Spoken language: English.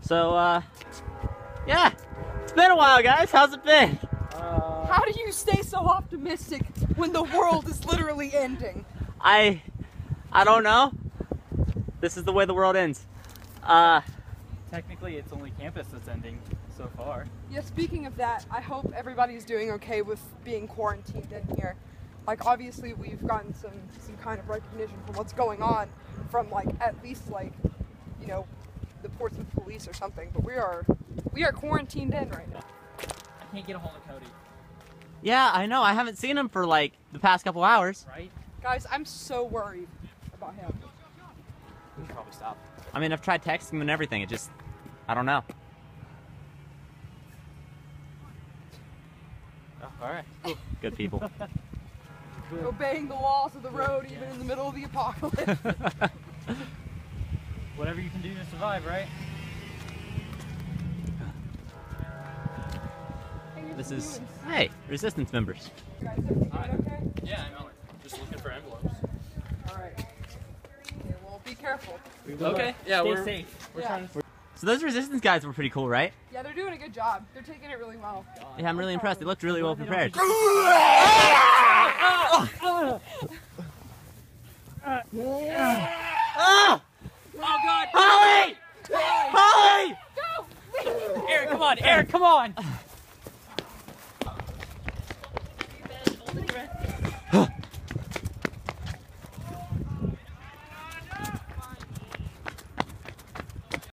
So, uh, yeah, it's been a while, guys. How's it been? How do you stay so optimistic when the world is literally ending? I, I don't know. This is the way the world ends. Uh, Technically, it's only campus that's ending so far. Yeah, speaking of that, I hope everybody's doing okay with being quarantined in here. Like, obviously, we've gotten some, some kind of recognition from what's going on from, like, at least, like, you know, the Portsmouth police or something. But we are, we are quarantined in right now. I can't get a hold of Cody, yeah, I know. I haven't seen him for like the past couple hours. right? Guys, I'm so worried about him. We can probably stop. I mean, I've tried texting him and everything. It just, I don't know. Oh, all right. Good people. Obeying the laws of the road even in the middle of the apocalypse. Whatever you can do to survive, right? This is, hey, resistance members. Guys, everything okay? Yeah, I know. Just looking for envelopes. Alright. Well, be careful. Okay. Yeah, Stay we're safe. We're Yeah. trying to. So those resistance guys were pretty cool, right? Yeah, they're doing a good job. They're taking it really well. Yeah, I'm really impressed. They looked really well prepared. Eric, come on! Eric, come on!